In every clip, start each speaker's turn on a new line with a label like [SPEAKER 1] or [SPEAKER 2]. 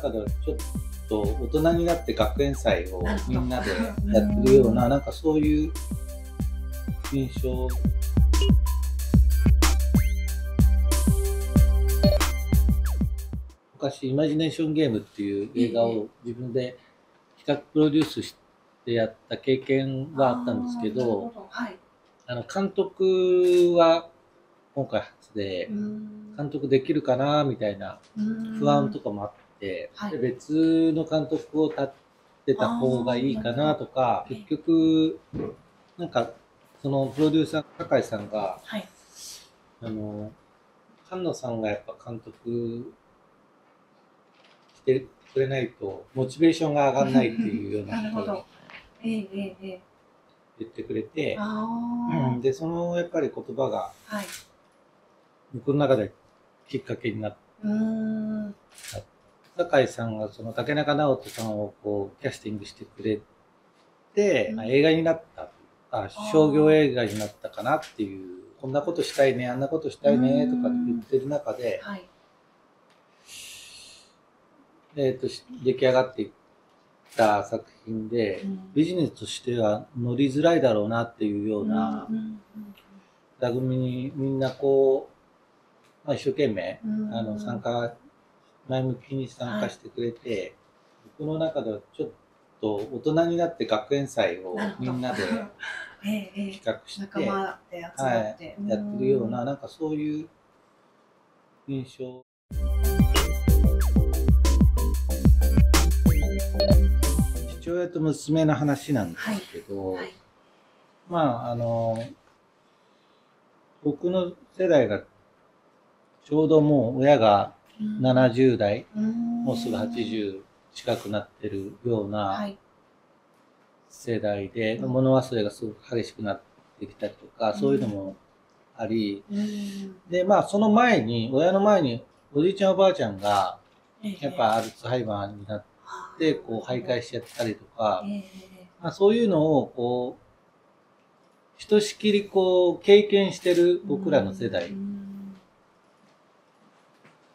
[SPEAKER 1] 中ではちょっと大人になって学園祭をみんなでやってるような、なんかそういう印象。昔、イマジネーションゲームっていう映画を自分で企画プロデュースしてやった経験はあったんですけど、
[SPEAKER 2] はい、
[SPEAKER 1] あの監督は今回初で、監督できるかなみたいな不安とかもあって、
[SPEAKER 2] はい。
[SPEAKER 1] で別の監督を立ってた方がいいかなとか、
[SPEAKER 2] ー
[SPEAKER 1] 結局、なんか、そのプロデューサー、酒井さんが、
[SPEAKER 2] はい、
[SPEAKER 1] あの、菅野さんがやっぱ監督してくれないと、モチベーションが上がらないっていうよう
[SPEAKER 2] な
[SPEAKER 1] ことを。言ってくれて、で、そのやっぱり言葉が
[SPEAKER 2] はい。
[SPEAKER 1] 僕の中できっかけになって、
[SPEAKER 2] うーん。
[SPEAKER 1] 酒井さんがその竹中直人さんをこうキャスティングしてくれて、
[SPEAKER 2] うん。
[SPEAKER 1] まあ映画になったあ商業映画になったかなっていうこんなことしたいねあんなことしたいねとか言ってる中で、
[SPEAKER 2] はい。
[SPEAKER 1] えー、とし出来上がっていった作品で、
[SPEAKER 2] うん。
[SPEAKER 1] ビジネスとしては乗りづらいだろうなっていうような座組にみんなこう、まあ、一生懸命
[SPEAKER 2] うん。
[SPEAKER 1] あの参加前向きに参加してくれて、僕の中ではちょっと大人になって学園祭をみんなで 企画して、
[SPEAKER 2] 仲間で集まって、
[SPEAKER 1] やってるような、
[SPEAKER 2] ん。
[SPEAKER 1] なんかそういう印象。父親と娘の話なんですけど、
[SPEAKER 2] はい。
[SPEAKER 1] まあ、あの、僕の世代がちょうどもう親が70代、もうすぐ80近くなってるような
[SPEAKER 2] はい。
[SPEAKER 1] 世代で、
[SPEAKER 2] うん。
[SPEAKER 1] 物忘れがすごく激しくなってきたりとか、そういうのもあり、
[SPEAKER 2] うん。
[SPEAKER 1] で、まあその前に、親の前におじいちゃんおばあちゃんが、
[SPEAKER 2] ええ。
[SPEAKER 1] やっぱアルツハイマーになって、こう徘徊しちゃったりとか、
[SPEAKER 2] ええ。
[SPEAKER 1] まあそういうのを、こう、ひとしきりこう経験してる僕らの世代。っ
[SPEAKER 2] うん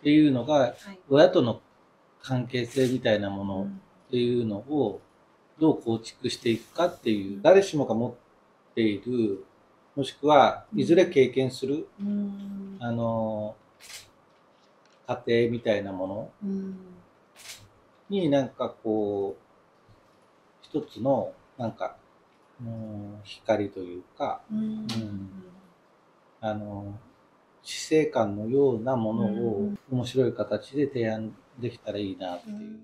[SPEAKER 1] ていうのが、
[SPEAKER 2] はい。
[SPEAKER 1] 親との関係性みたいなもの
[SPEAKER 2] うん。
[SPEAKER 1] っていうのをどう構築していくかっていう、誰しもが持っている、もしくはいずれ経験する、
[SPEAKER 2] うん。
[SPEAKER 1] あの、家庭みたいなもの
[SPEAKER 2] うん。
[SPEAKER 1] になんかこう、一つの、なんか、うん、光というか、
[SPEAKER 2] うん。
[SPEAKER 1] うん。あの、死生観のようなものを面白い形で提案できたらいいなっていう。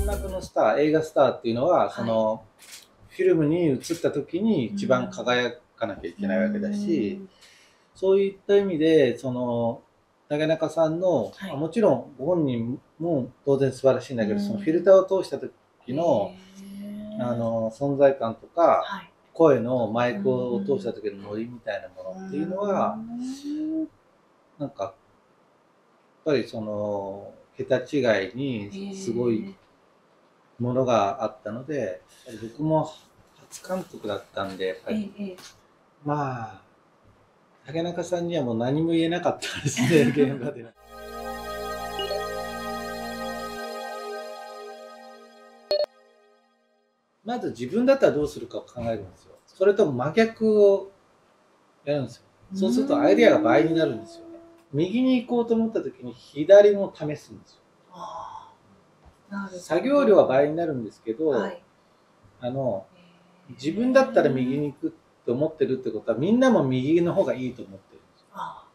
[SPEAKER 1] 音楽のスター、映画スターっていうのは、その、フィルムに映った時に一番輝かなきゃいけないわけだし、そういった意味で、その、竹中さんの、
[SPEAKER 2] はい。
[SPEAKER 1] もちろんご本人も当然素晴らしいんだけど、
[SPEAKER 2] うん。
[SPEAKER 1] そのフィルターを通した時の、あの、存在感とか、
[SPEAKER 2] はい
[SPEAKER 1] 声のマイクを通した時のノリみたいなものっていうのは、
[SPEAKER 2] うん
[SPEAKER 1] なんか、やっぱりその、桁違いにすごいものがあったので、僕も初監督だったんで、やっぱ
[SPEAKER 2] ええ
[SPEAKER 1] り、
[SPEAKER 2] ええ。
[SPEAKER 1] まあ、竹中さんにはもう何も言えなかったですね、現場で。まず自分だったらどうするかを考えるんですよ。それと真逆をやるんですよ。そうするとアイデアが倍になるんですよね。右に行こうと思った時に左も試すんですよ。作業量は倍になるんですけど、
[SPEAKER 2] はい
[SPEAKER 1] あの、
[SPEAKER 2] ええ
[SPEAKER 1] 自分だったら右に行くって思ってるってことはみんなも右の方がいいと思ってるんですよ。
[SPEAKER 2] は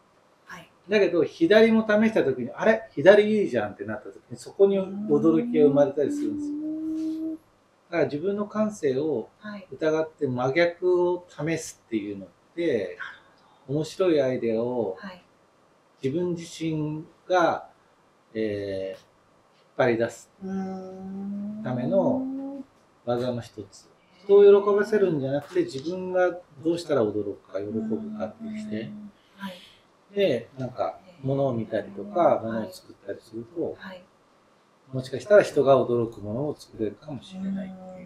[SPEAKER 2] い
[SPEAKER 1] だけど左も試した時に、あれ？左いいじゃんってなった時にそこに驚きが生まれたりするんですよ。だから自分の感性を
[SPEAKER 2] はい。
[SPEAKER 1] 疑って真逆を試すっていうのって、面白いアイデアを
[SPEAKER 2] はい。
[SPEAKER 1] 自分自身が、えー引っ張り出すための技の一つ。人を喜ばせるんじゃなくて自分がどうしたら驚くか喜ぶかってして、
[SPEAKER 2] はい。
[SPEAKER 1] で、なんか物を見たりとか物を作ったりすると、
[SPEAKER 2] はい
[SPEAKER 1] もしかしたら人が驚くものを作れるかもしれない。